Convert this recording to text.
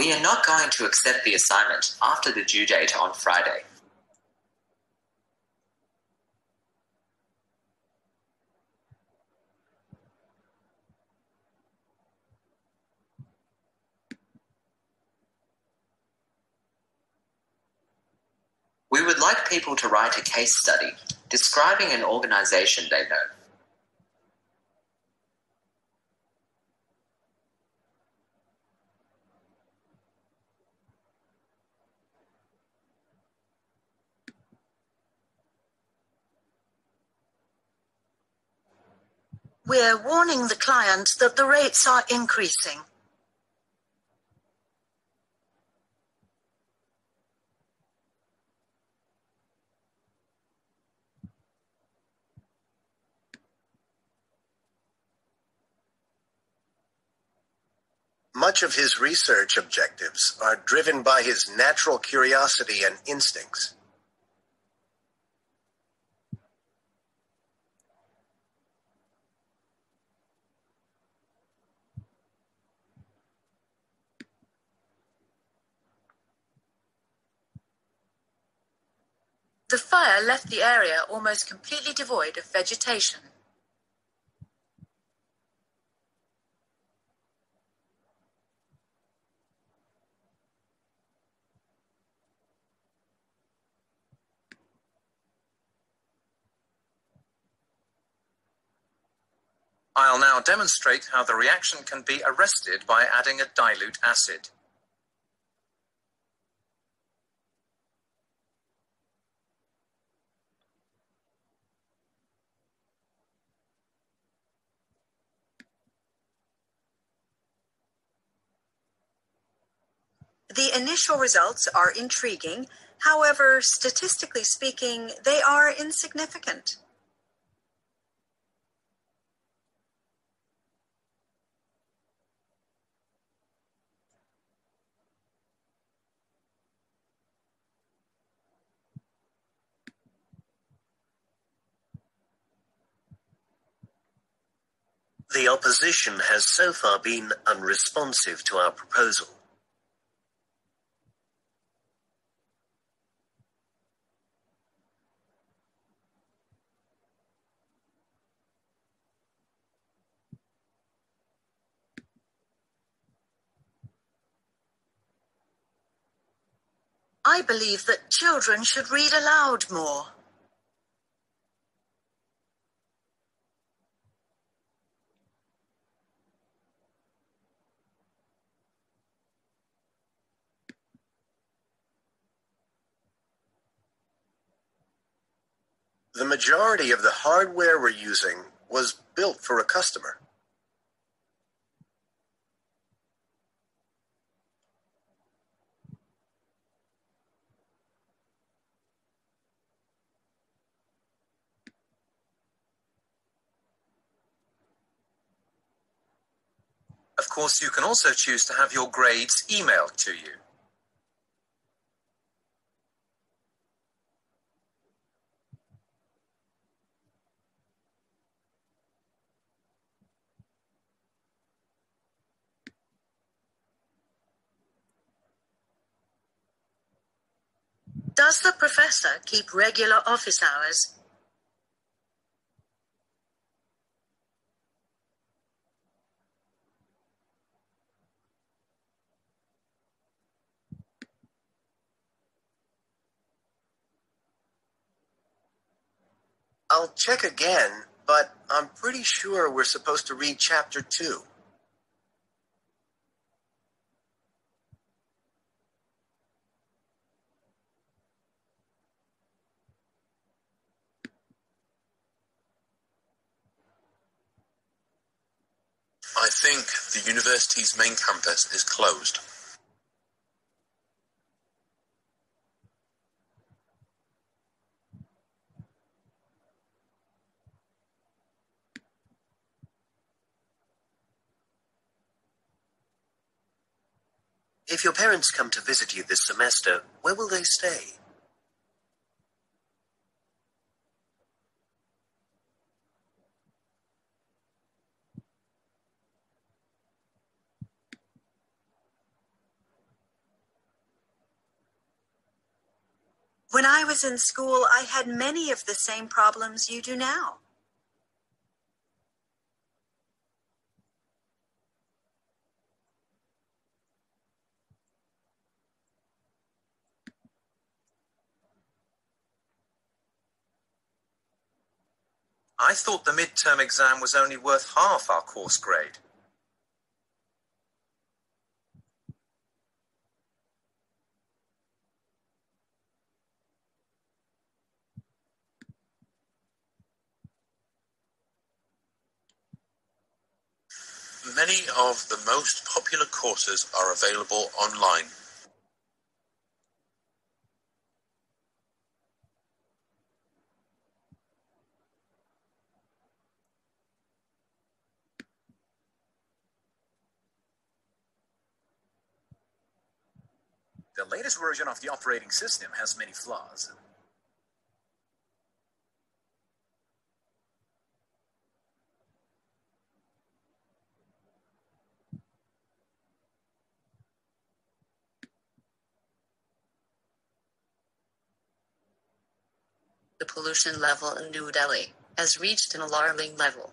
We are not going to accept the assignment after the due date on Friday. We would like people to write a case study describing an organization they know. We're warning the client that the rates are increasing. Much of his research objectives are driven by his natural curiosity and instincts. The fire left the area almost completely devoid of vegetation. I'll now demonstrate how the reaction can be arrested by adding a dilute acid. The initial results are intriguing, however, statistically speaking, they are insignificant. The opposition has so far been unresponsive to our proposal. I believe that children should read aloud more. The majority of the hardware we're using was built for a customer. Course, you can also choose to have your grades emailed to you. Does the professor keep regular office hours? I'll check again, but I'm pretty sure we're supposed to read chapter 2. I think the university's main campus is closed. If your parents come to visit you this semester, where will they stay? When I was in school, I had many of the same problems you do now. I thought the midterm exam was only worth half our course grade. Many of the most popular courses are available online. The latest version of the operating system has many flaws. The pollution level in New Delhi has reached an alarming level.